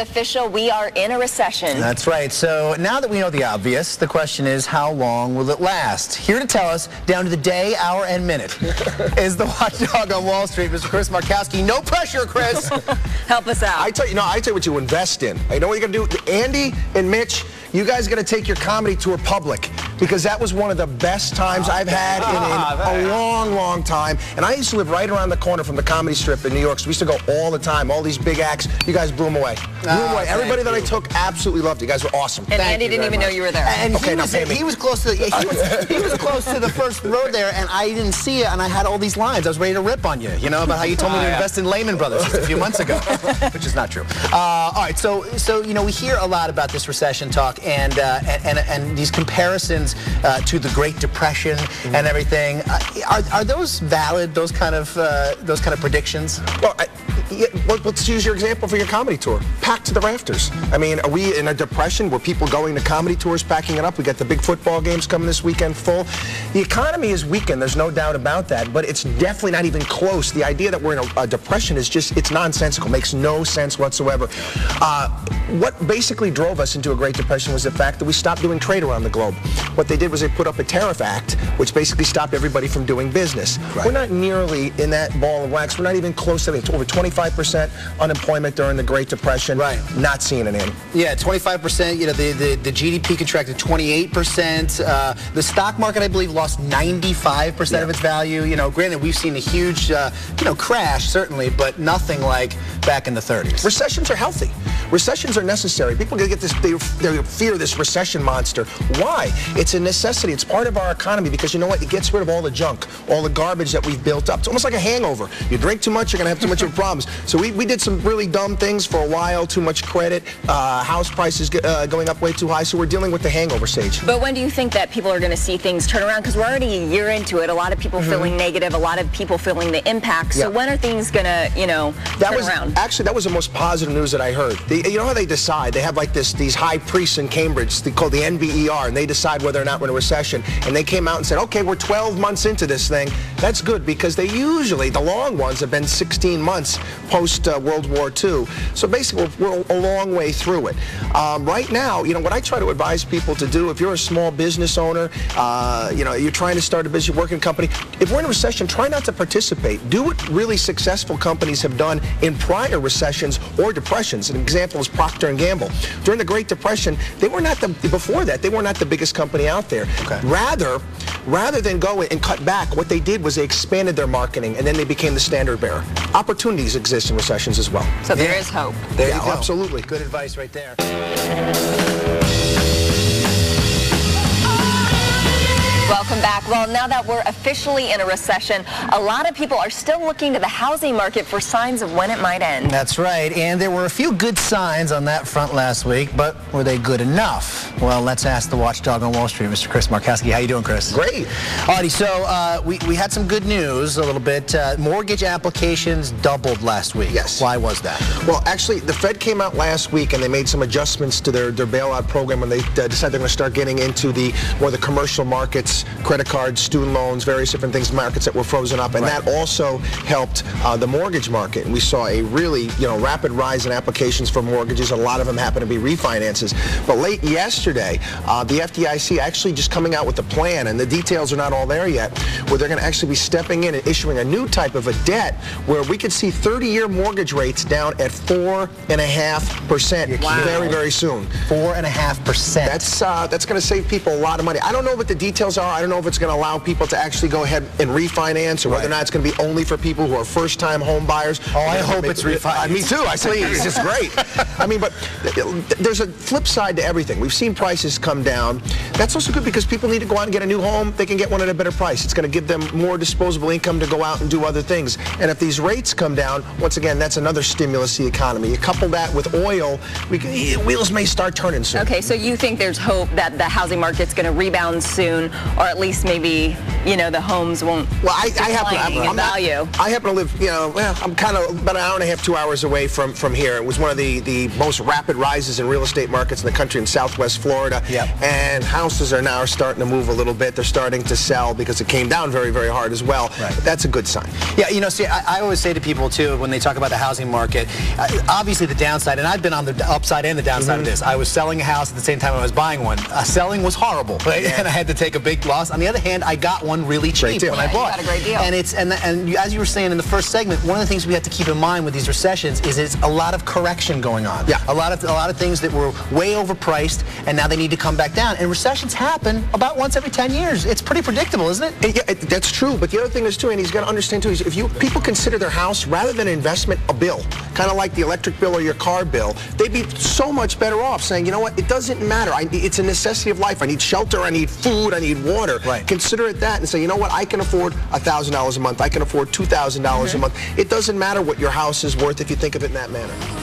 official. We are in a recession. That's right. So now that we know the obvious, the question is how long will it last? Here to tell us, down to the day, hour, and minute, is the watchdog on Wall Street, Mr. Chris Markowski. No pressure, Chris. Help us out. I tell you, no, I tell you what you invest in. You know what you're gonna do? Andy and Mitch, you guys got to take your comedy tour public because that was one of the best times I've had in, in a long, long time. And I used to live right around the corner from the comedy strip in New York, so we used to go all the time. All these big acts, you guys blew them away. Blew them away. Everybody that I took absolutely loved you. guys were awesome. and Thank Andy didn't very even know you were there. And Okay, he, was, he was close to yeah, he, was, he was close to the first road there, and I didn't see it, and I had all these lines. I was ready to rip on you, you know, about how you told me to invest in Lehman Brothers just a few months ago, which is not true. Uh, all right, so so you know we hear a lot about this recession talk and uh, and, and and these comparisons uh, to the Great Depression and everything. Uh, are, are those valid? Those kind of uh, those kind of predictions? Well, I, yeah, let's use your example for your comedy tour. Packed to the rafters. I mean, are we in a depression where people going to comedy tours, packing it up? We got the big football games coming this weekend full. The economy is weakened. There's no doubt about that. But it's definitely not even close. The idea that we're in a, a depression is just, it's nonsensical. Makes no sense whatsoever. Uh, what basically drove us into a Great Depression was the fact that we stopped doing trade around the globe. What they did was they put up a tariff act, which basically stopped everybody from doing business. We're not nearly in that ball of wax. We're not even close to it. It's over 25% unemployment during the Great Depression. Right. Not seeing it in. Yeah, 25%. You know, the, the, the GDP contracted 28%. Uh, the stock market, I believe, lost 95% of its value. You know, granted, we've seen a huge, uh, you know, crash, certainly, but nothing like back in the 30s. Recessions are healthy. Recessions are necessary. People are going to get this, they, they fear this recession monster. Why? It's a necessity. It's part of our economy because you know what? It gets rid of all the junk, all the garbage that we've built up. It's almost like a hangover. You drink too much, you're going to have too much of problems. So we, we did some really dumb things for a while, too much credit, uh, house prices uh, going up way too high. So we're dealing with the hangover stage. But when do you think that people are going to see things turn around? Because we're already a year into it. A lot of people feeling negative. A lot of people feeling the impact. So. Yeah. when are things going to, you know, That turn was around? actually that was the most positive news that I heard. You know how they decide? They have like this these high priests in Cambridge called the NBER, and they decide whether or not we're in a recession. And they came out and said, okay, we're 12 months into this thing. That's good because they usually the long ones have been 16 months post uh, World War II. So basically, we're, we're a long way through it. Um, right now, you know what I try to advise people to do if you're a small business owner, uh, you know you're trying to start a business, working company. If we're in a recession, try not to participate. Do what really successful companies have done in prior recessions or depressions. An example is Procter and Gamble. During the Great Depression, they were not the before that they were not the biggest company out there. Okay. Rather, rather than go and cut back, what they did was they expanded their marketing and then they became the standard bearer. Opportunities exist in recessions as well. so there Yeah. is hope. There Yeah, you go. absolutely. Good advice right there. Welcome back. Well, now that we're officially in a recession, a lot of people are still looking to the housing market for signs of when it might end. That's right. And there were a few good signs on that front last week, but were they good enough? Well, let's ask the watchdog on Wall Street, Mr. Chris Markowski. How you doing, Chris? Great. Alrighty, so uh, we, we had some good news a little bit. Uh, mortgage applications doubled last week. Yes. Why was that? Well, actually, the Fed came out last week and they made some adjustments to their, their bailout program when they uh, decided they're going to start getting into the more the commercial markets, credit cards, student loans, various different things, markets that were frozen up, and Right. that also helped uh, the mortgage market. And we saw a really, you know, rapid rise in applications for mortgages. A lot of them happen to be refinances. But late yesterday, uh, the FDIC actually just coming out with a plan, and the details are not all there yet, where they're going to actually be stepping in and issuing a new type of a debt where we could see 30-year mortgage rates down at four and a half percent very, very soon. Four and a half percent. That's uh, that's going to save people a lot of money. I don't know what the details are. I don't know if it's going to allow people to actually go ahead and refinance, or whether or not it's going to be only for people who are first-time home buyers. Oh, I hope it's refinance. Me too. I said, please, it's great. I mean, but there's a flip side to everything. We've seen prices come down. That's also good because people need to go out and get a new home. They can get one at a better price. It's going to give them more disposable income to go out and do other things. And if these rates come down, once again, that's another stimulus to the economy. You couple that with oil, we can, eh, wheels may start turning soon. Okay, so you think there's hope that the housing market's going to rebound soon, or at least maybe, you know, the homes won't well, I, I happen, I'm, I'm not- value. I happen to live, you know, well, I'm kind of about an hour and a half, two hours away from, from here. It was one of the, the most rapid rises in real estate markets in the country in southwest Florida. Yep. And houses are now starting to move a little bit. They're starting to sell because it came down very, very hard as well. Right. That's a good sign. Yeah, you know, see, I, I always say to people too when they talk about the housing market, uh, obviously the downside, and I've been on the upside and the downside Mm-hmm. of this. I was selling a house at the same time I was buying one. Uh, selling was horrible, right? and I had to take a big loss. On the other hand, I got one really Great cheap deal. when Yeah, I you bought. got a great deal. And it's and and you, as you were saying in the first segment, one of the things we have to keep in mind with these recessions is it's a lot of correction going on. Yeah. A lot of a lot of things that were way overpriced, and now they need to come back down. And recessions happen about once every 10 years. It's pretty predictable, isn't it? And yeah, it- that's true. But the other thing is too, and he's got to understand too, is if you people consider their house rather than an investment a bill, kind of like the electric bill or your car bill, they'd be so much better off saying, you know what, it doesn't matter. I, it's a necessity of life. I need shelter. I need food. I need water. Right. Consider it that and say, you know what, I can afford thousand dollars a month. I can afford two thousand dollars mm-hmm. a month. It doesn't matter what your house is worth if you think of it in that manner.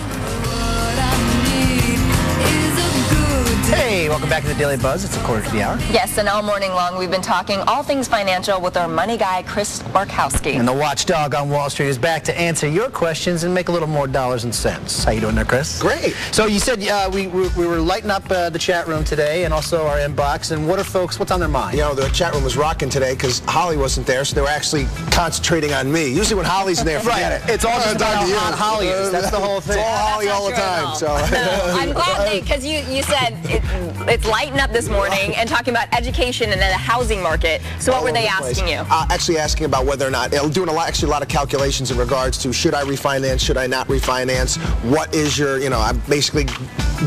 Welcome back to the Daily Buzz. It's a quarter to the hour. Yes, and all morning long we've been talking all things financial with our money guy, Chris Markowski. And the watchdog on Wall Street is back to answer your questions and make a little more dollars and cents. How you doing there, Chris? Great. So you said uh, we, we we were lighting up uh, the chat room today and also our inbox. And what are folks? What's on their mind? You know, the chat room was rocking today because Holly wasn't there, so they were actually concentrating on me. Usually when Holly's in there, forget it. It's all I'm just about how hot Holly is. That's the whole thing. It's all Holly all the time. all. So No, I'm glad because you, you said it, it's lighting up this morning and talking about education and then the housing market. So what all were they the place. asking you? Uh, actually asking about whether or not, uh, doing a lot, actually a lot of calculations in regards to should I refinance, should I not refinance, what is your, you know, I'm basically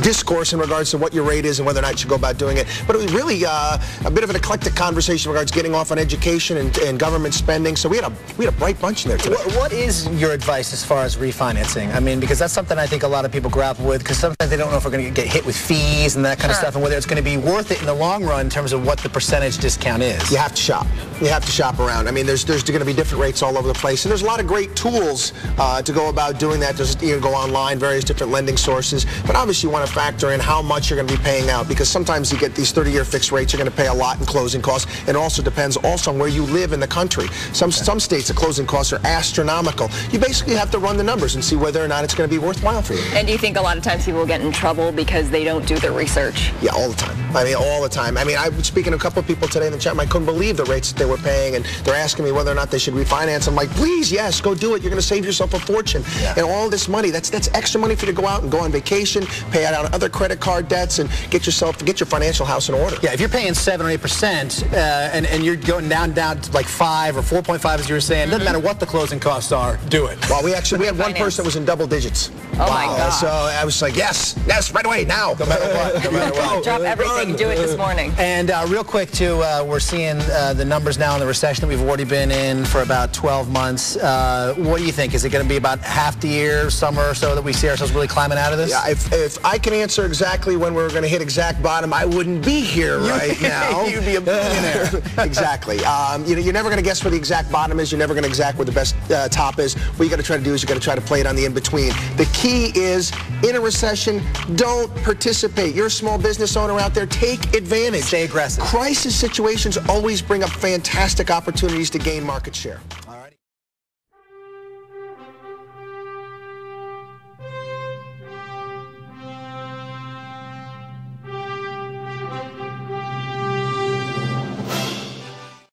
discourse in regards to what your rate is and whether or not you should go about doing it. But it was really uh, a bit of an eclectic conversation in regards to getting off on education and, and government spending. So we had a we had a bright bunch in there today. What, what is your advice as far as refinancing? I mean, because that's something I think a lot of people grapple with because sometimes they don't know if we're going to get hit with fees and that kind of stuff and whether it's going to be worth it in the long run in terms of what the percentage discount is. You have to shop. You have to shop around. I mean, there's there's going to be different rates all over the place, and there's a lot of great tools uh, to go about doing that. There's you can go online, various different lending sources, but obviously you want to factor in how much you're going to be paying out because sometimes you get these 30-year fixed rates. You're going to pay a lot in closing costs, and it also depends also on where you live in the country. Some some states the closing costs are astronomical. You basically have to run the numbers and see whether or not it's going to be worthwhile for you. And do you think a lot of times people get in trouble because they don't do their research? Yeah, all the time. I mean, all the time. I mean, I was speaking to a couple of people today in the chat room. I couldn't believe the rates that they were paying, and they're asking me whether or not they should refinance. I'm like, please, yes, go do it. You're going to save yourself a fortune. Yeah. And all this money, that's that's extra money for you to go out and go on vacation, pay out on other credit card debts, and get yourself get your financial house in order. Yeah, if you're paying seven or eight percent, uh, and and you're going down down to like five or four point five, as you were saying, doesn't matter what the closing costs are, do it. Well, we actually we had one person that was in double digits. Oh, my Uh, gosh. So I was like, yes, yes, right away, now. No matter what, no matter what. Drop everything, do it this morning. And uh, real quick, too, uh, we're seeing uh, the numbers now in the recession that we've already been in for about 12 months. Uh, what do you think? Is it going to be about half the year, summer or so, that we see ourselves really climbing out of this? Yeah, if, if I can answer exactly when we're going to hit exact bottom, I wouldn't be here right now. You'd be a billionaire. exactly. Um, you know, you're never going to guess where the exact bottom is. You're never going to exact where the best uh, top is. What you got to try to do is you got to try to play it on the in-between. The key is, in a recession, don't participate. You're a small business owner out there. Take advantage. Stay aggressive. Crisis situations always bring up fantastic opportunities to gain market share.